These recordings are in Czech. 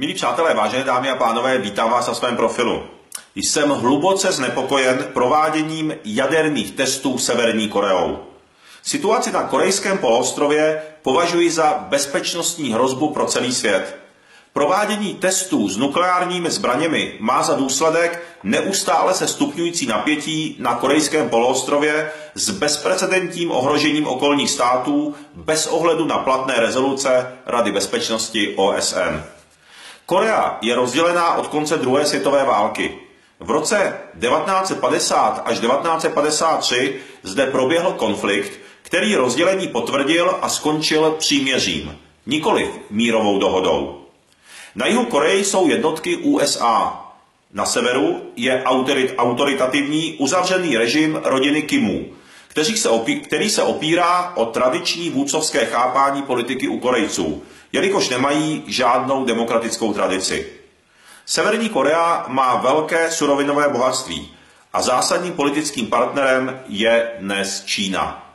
Milí přátelé, vážené dámy a pánové, vítám vás na svém profilu. Jsem hluboce znepokojen prováděním jaderných testů Severní Koreou. Situaci na korejském poloostrově považuji za bezpečnostní hrozbu pro celý svět. Provádění testů s nukleárními zbraněmi má za důsledek neustále se stupňující napětí na korejském poloostrově s bezprecedentním ohrožením okolních států bez ohledu na platné rezoluce Rady bezpečnosti OSN. Korea je rozdělená od konce druhé světové války. V roce 1950 až 1953 zde proběhl konflikt, který rozdělení potvrdil a skončil příměřím, nikoli mírovou dohodou. Na jihu Koreji jsou jednotky USA. Na severu je autorit, autoritativní uzavřený režim rodiny Kimů, který se, opí, který se opírá o tradiční vůdcovské chápání politiky u Korejců, jelikož nemají žádnou demokratickou tradici. Severní Korea má velké surovinové bohatství a zásadním politickým partnerem je dnes Čína.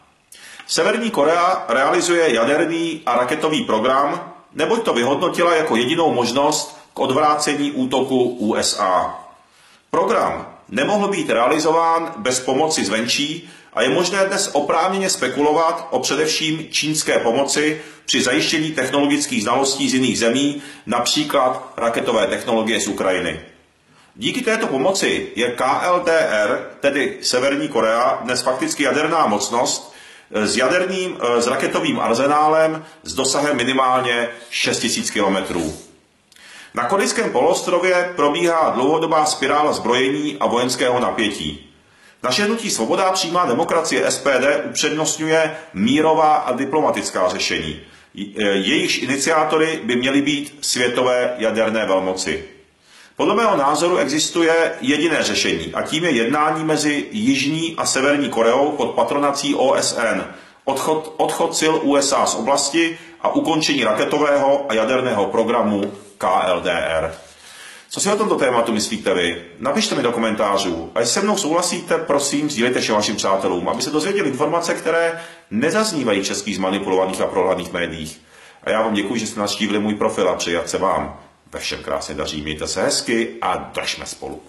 Severní Korea realizuje jaderný a raketový program, neboť to vyhodnotila jako jedinou možnost k odvrácení útoku USA. Program nemohl být realizován bez pomoci zvenčí a je možné dnes oprávněně spekulovat o především čínské pomoci při zajištění technologických znalostí z jiných zemí, například raketové technologie z Ukrajiny. Díky této pomoci je KLDR, tedy Severní Korea, dnes fakticky jaderná mocnost s jaderným, s raketovým arzenálem s dosahem minimálně 6000 kilometrů. Na korejském polostrově probíhá dlouhodobá spirála zbrojení a vojenského napětí. Naše hnutí Svoboda přímá demokracie SPD upřednostňuje mírová a diplomatická řešení. Jejichž iniciátory by měly být světové jaderné velmoci. Podle mého názoru existuje jediné řešení a tím je jednání mezi Jižní a Severní Koreou pod patronací OSN, odchod, odchod sil USA z oblasti a ukončení raketového a jaderného programu KLDR. Co si o tomto tématu myslíte vy? Napište mi do komentářů. A jestli se mnou souhlasíte, prosím, sdílejte všem vašim přátelům, aby se dozvěděli informace, které nezaznívají v českých zmanipulovaných a prohladných médiích. A já vám děkuji, že jste navštívili můj profil a přeji, se vám ve všem krásně daří. Mějte se hezky a držme spolu.